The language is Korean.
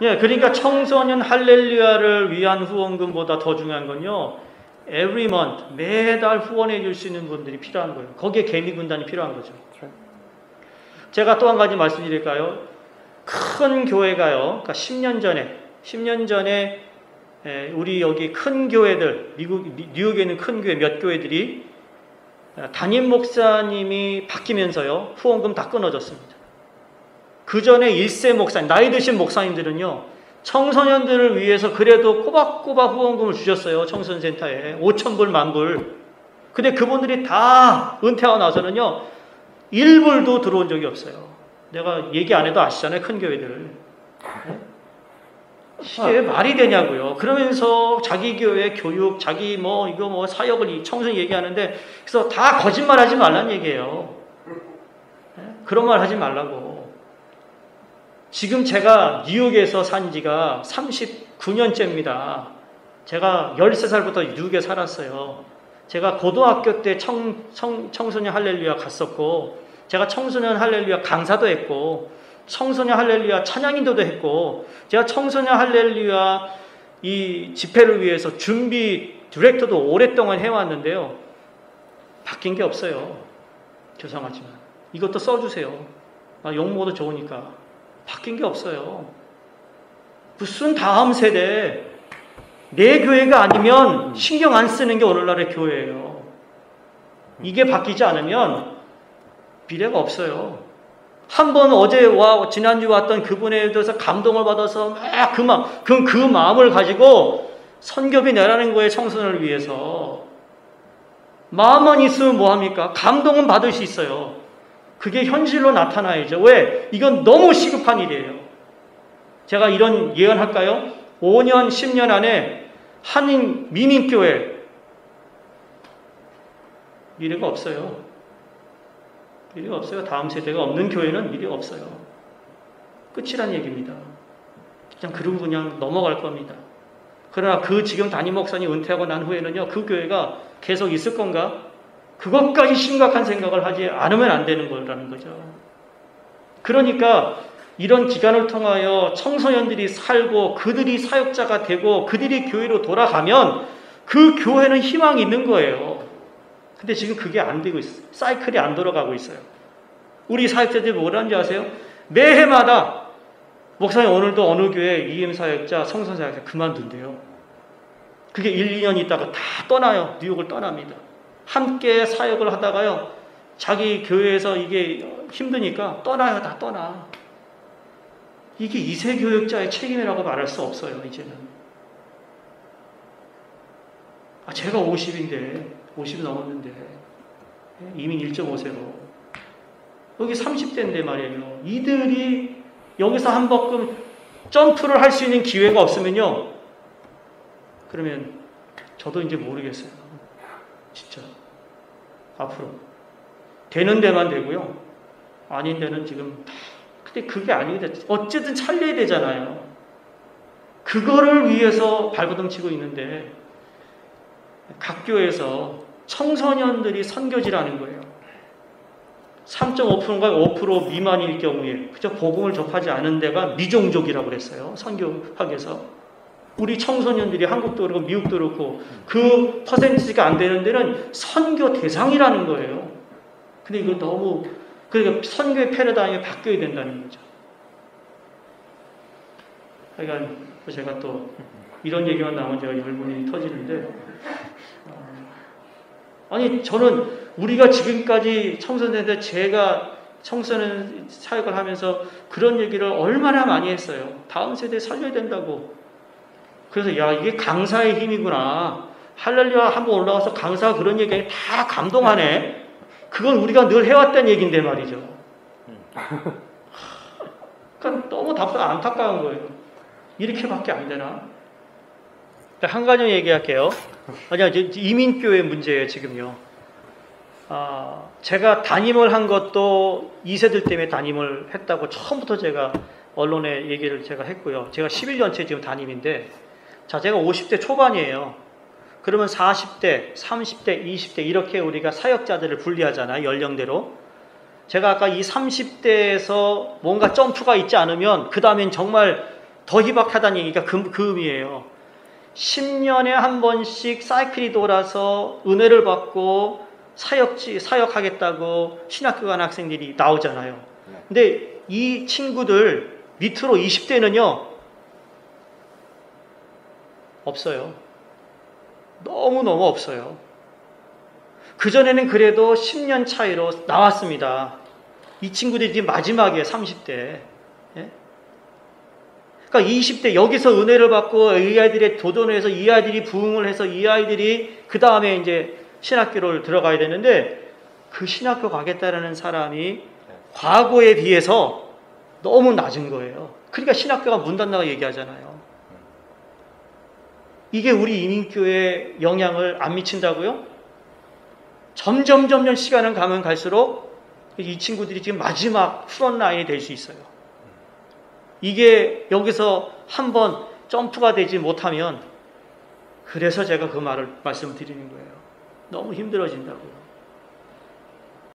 예, 그러니까 청소년 할렐루야를 위한 후원금보다 더 중요한 건요. every month 매달 후원해 줄 수 있는 분들이 필요한 거예요. 거기에 개미 군단이 필요한 거죠. 제가 또 한 가지 말씀드릴까요? 큰 교회가요. 그러니까 10년 전에 10년 전에 에, 우리 여기 큰 교회들 미국 뉴욕에 있는 큰 교회 몇 교회들이 담임 목사님이 바뀌면서요. 후원금 다 끊어졌습니다. 그 전에 1세 목사님, 나이 드신 목사님들은요. 청소년들을 위해서 그래도 꼬박꼬박 후원금을 주셨어요. 청소년센터에. 5천불, 만불. 근데 그분들이 다 은퇴하고 나서는요. 1불도 들어온 적이 없어요. 내가 얘기 안 해도 아시잖아요. 큰 교회들. 네? 이게 말이 되냐고요. 그러면서 자기 교회 교육, 자기 뭐 이거 뭐 사역을 청소년 얘기하는데 그래서 다 거짓말하지 말란 얘기예요. 네? 그런 말 하지 말라고. 지금 제가 뉴욕에서 산 지가 39년째입니다. 제가 13살부터 뉴욕에 살았어요. 제가 고등학교 때 청, 청, 청소년 할렐루야 갔었고, 제가 청소년 할렐루야 강사도 했고, 청소년 할렐루야 찬양인도도 했고, 제가 청소년 할렐루야 이 집회를 위해서 준비 디렉터도 오랫동안 해왔는데요. 바뀐 게 없어요. 죄송하지만. 이것도 써주세요. 아, 욕먹어도 좋으니까. 바뀐 게 없어요. 무슨 다음 세대, 내 교회가 아니면 신경 안 쓰는 게 오늘날의 교회예요. 이게 바뀌지 않으면 미래가 없어요. 한 번 어제와 지난주 왔던 그분에 대해서 감동을 받아서 막 그 마음, 그, 그 마음을 가지고 선교비 내라는 거예요, 청소년을 위해서. 마음만 있으면 뭐합니까? 감동은 받을 수 있어요. 그게 현실로 나타나야죠. 왜? 이건 너무 시급한 일이에요. 제가 이런 예언할까요? 5년, 10년 안에 한인 미민교회 미래가 없어요. 미래가 없어요. 다음 세대가 없는 교회는 미래가 없어요. 끝이란 얘기입니다. 그냥 그러고 그냥 넘어갈 겁니다. 그러나 그 지금 담임 목사님 은퇴하고 난 후에는요, 그 교회가 계속 있을 건가? 그것까지 심각한 생각을 하지 않으면 안 되는 거라는 거죠. 그러니까 이런 기간을 통하여 청소년들이 살고 그들이 사역자가 되고 그들이 교회로 돌아가면 그 교회는 희망이 있는 거예요. 근데 지금 그게 안 되고 있어요. 사이클이 안 돌아가고 있어요. 우리 사역자들이 뭐라는지 아세요? 매해마다 목사님 오늘도 어느 교회 EM 사역자, 성선 사역자 그만둔대요. 그게 1, 2년 있다가 다 떠나요. 뉴욕을 떠납니다. 함께 사역을 하다가요. 자기 교회에서 이게 힘드니까 떠나요. 다 떠나. 이게 이세 교육자의 책임이라고 말할 수 없어요. 이제는. 아, 제가 50인데 50 넘었는데 이민 1.5세로 여기 30대인데 말이에요. 이들이 여기서 한 번끔 점프를 할 수 있는 기회가 없으면요. 그러면 저도 이제 모르겠어요. 진짜. 앞으로. 되는 데만 되고요. 아닌 데는 지금 다. 근데 그게 아니거든. 어쨌든 살려야 되잖아요. 그거를 위해서 발버둥 치고 있는데, 각 교회에서 청소년들이 선교지라는 거예요. 3.5%가 5% 미만일 경우에, 그저 복음을 접하지 않은 데가 미종족이라고 그랬어요. 선교학에서. 우리 청소년들이 한국도 그렇고 미국도 그렇고 그 퍼센티지가 안 되는 데는 선교 대상이라는 거예요. 근데 이거 너무 그러니까 선교의 패러다임이 바뀌어야 된다는 거죠. 그러니까 제가 또 이런 얘기만 나오면 제가 열분이 터지는데 아니 저는 우리가 지금까지 청소년들 제가 청소년 사역을 하면서 그런 얘기를 얼마나 많이 했어요. 다음 세대 살려야 된다고. 그래서 야 이게 강사의 힘이구나. 할렐루야 한번 올라와서 강사가 그런 얘기에 다 감동하네. 그건 우리가 늘 해왔던 얘기인데 말이죠. 그러니까 너무 답답 안타까운 거예요. 이렇게밖에 안 되나? 한 가지 얘기할게요. 아니야 이민교회 문제예요 지금요. 아, 제가 담임을 한 것도 2세들 때문에 담임을 했다고 처음부터 제가 언론에 얘기를 제가 했고요. 제가 11년째 지금 담임인데 자, 제가 50대 초반이에요. 그러면 40대, 30대, 20대 이렇게 우리가 사역자들을 분리하잖아요. 연령대로. 제가 아까 이 30대에서 뭔가 점프가 있지 않으면 그 다음엔 정말 더 희박하다는 얘기가 그, 그 의미예요. 10년에 한 번씩 사이클이 돌아서 은혜를 받고 사역지, 사역하겠다고 신학교 간 학생들이 나오잖아요. 네. 근데 이 친구들 밑으로 20대는요, 없어요. 너무너무 없어요. 그전에는 그래도 10년 차이로 나왔습니다. 이 친구들이 지금 마지막이에요, 30대. 예? 그러니까 20대 여기서 은혜를 받고 이 아이들의 도전해서 이 아이들이 부흥을 해서 이 아이들이 그 다음에 이제 신학교를 들어가야 되는데 그 신학교 가겠다라는 사람이 과거에 비해서 너무 낮은 거예요. 그러니까 신학교가 문 닫는다고 얘기하잖아요. 이게 우리 이민교회에 영향을 안 미친다고요? 점점 점점 시간은 가면 갈수록 이 친구들이 지금 마지막 프론 라인이 될 수 있어요. 이게 여기서 한번 점프가 되지 못하면 그래서 제가 그 말을 말씀드리는 거예요. 너무 힘들어진다고요.